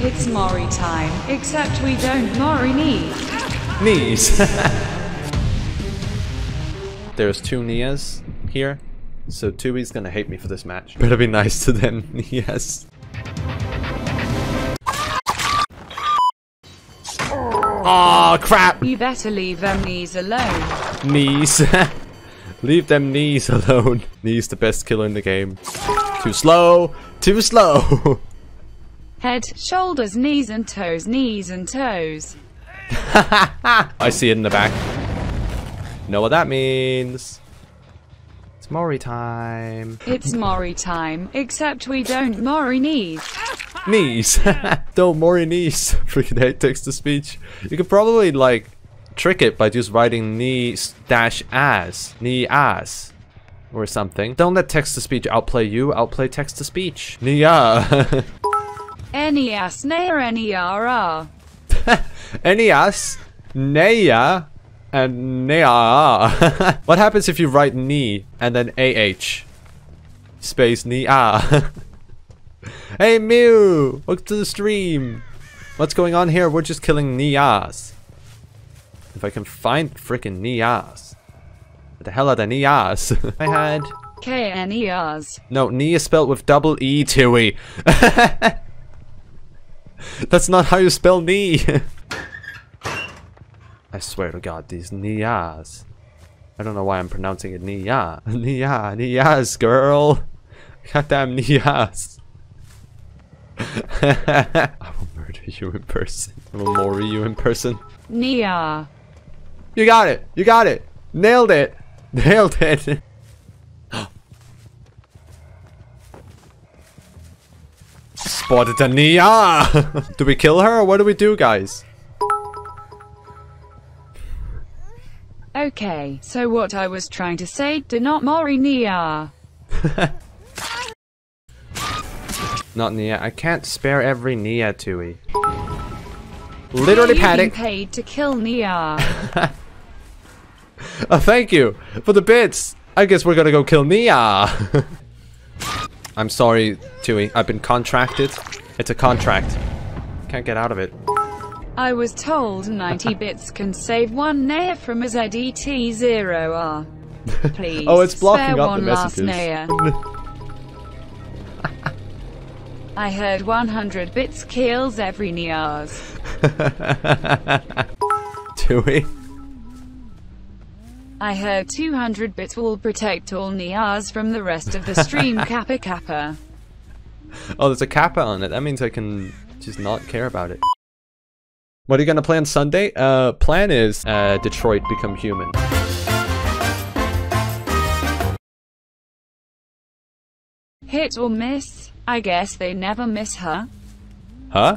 It's Mori time, except we don't Mori knees. Knees. There's two Neas here, so Tui's gonna hate me for this match. Better be nice to them, yes. Oh crap! You better leave them knees alone. Knees. Leave them knees alone. Knees the best killer in the game. Too slow! Too slow! Head, shoulders, knees and toes, knees and toes. I see it in the back. Know what that means. It's Mori time. It's Mori time, except we don't Mori knees. Knees. don't Mori knees. Freaking hate text to speech. You could probably like trick it by just writing knee dash ass. Knee ass. Or something. Don't let text to speech outplay you, outplay text to speech. Nia. Any ass, near any rr. Enias, Nea, and Nea. what happens if you write knee and then AH? Space Nia. hey Mew! Welcome to the stream! What's going on here? We're just killing Neas. If I can find freaking Neas. What the hell are the Neas? I had... K N E R's. No, knee is spelled with double E, Tui. That's not how you spell knee. I swear to God, these Neas. I don't know why I'm pronouncing it Nia. Nia, Nias, girl. Goddamn Neas. I will murder you in person. I will mori you in person. Nia. You got it. You got it. Nailed it. Nailed it. Spotted a Nea. do we kill her or what do we do, guys? Okay, so what I was trying to say, do not Mori Nea. Not Nea. I can't spare every Nea, Tui. Literally panic. paid to kill Nea. Oh, thank you for the bits. I guess we're gonna go kill Nea. I'm sorry, Tui. I've been contracted. It's a contract. Can't get out of it. I was told 90 bits can save one Naya from a ZET0R. Please, Oh, it's blocking spare up one the last messages. Naya. I heard 100 bits kills every Neas. Tui. I heard 200 bits will protect all Neas from the rest of the stream Kappa Kappa. Oh, there's a kappa on it. That means I can just not care about it. What are you gonna play on Sunday? Uh, plan is uh, Detroit become human. Hit or miss? I guess they never miss her. Huh?